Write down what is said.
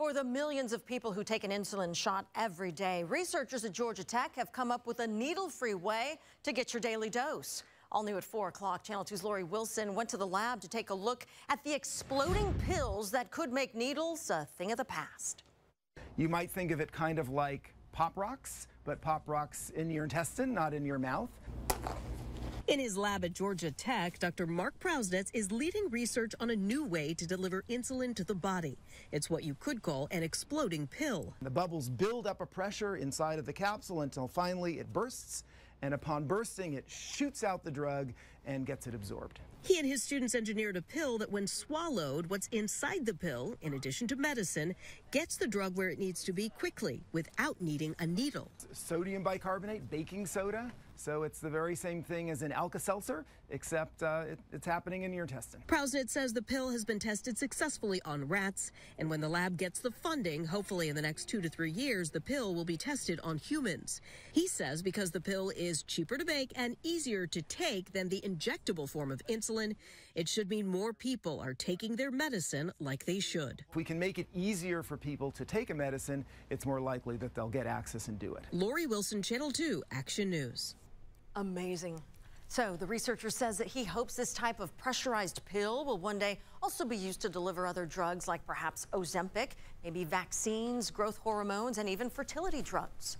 For the millions of people who take an insulin shot every day, researchers at Georgia Tech have come up with a needle-free way to get your daily dose. All new at 4 o'clock, Channel 2's Lori Wilson went to the lab to take a look at the exploding pills that could make needles a thing of the past. You might think of it kind of like Pop Rocks, but Pop Rocks in your intestine, not in your mouth. In his lab at Georgia Tech, Dr. Mark Prausnitz is leading research on a new way to deliver insulin to the body. It's what you could call an exploding pill. The bubbles build up a pressure inside of the capsule until finally it bursts and upon bursting, it shoots out the drug and gets it absorbed. He and his students engineered a pill that, when swallowed, what's inside the pill, in addition to medicine, gets the drug where it needs to be quickly without needing a needle. Sodium bicarbonate, baking soda. So it's the very same thing as an Alka-Seltzer, except uh, it, it's happening in your intestine. Prausnitz says the pill has been tested successfully on rats, and when the lab gets the funding, hopefully in the next two to three years, the pill will be tested on humans. He says because the pill is cheaper to make and easier to take than the injectable form of insulin, it should mean more people are taking their medicine like they should. If we can make it easier for people to take a medicine, it's more likely that they'll get access and do it. Lori Wilson, Channel 2, Action News. Amazing. So the researcher says that he hopes this type of pressurized pill will one day also be used to deliver other drugs like perhaps Ozempic, maybe vaccines, growth hormones, and even fertility drugs.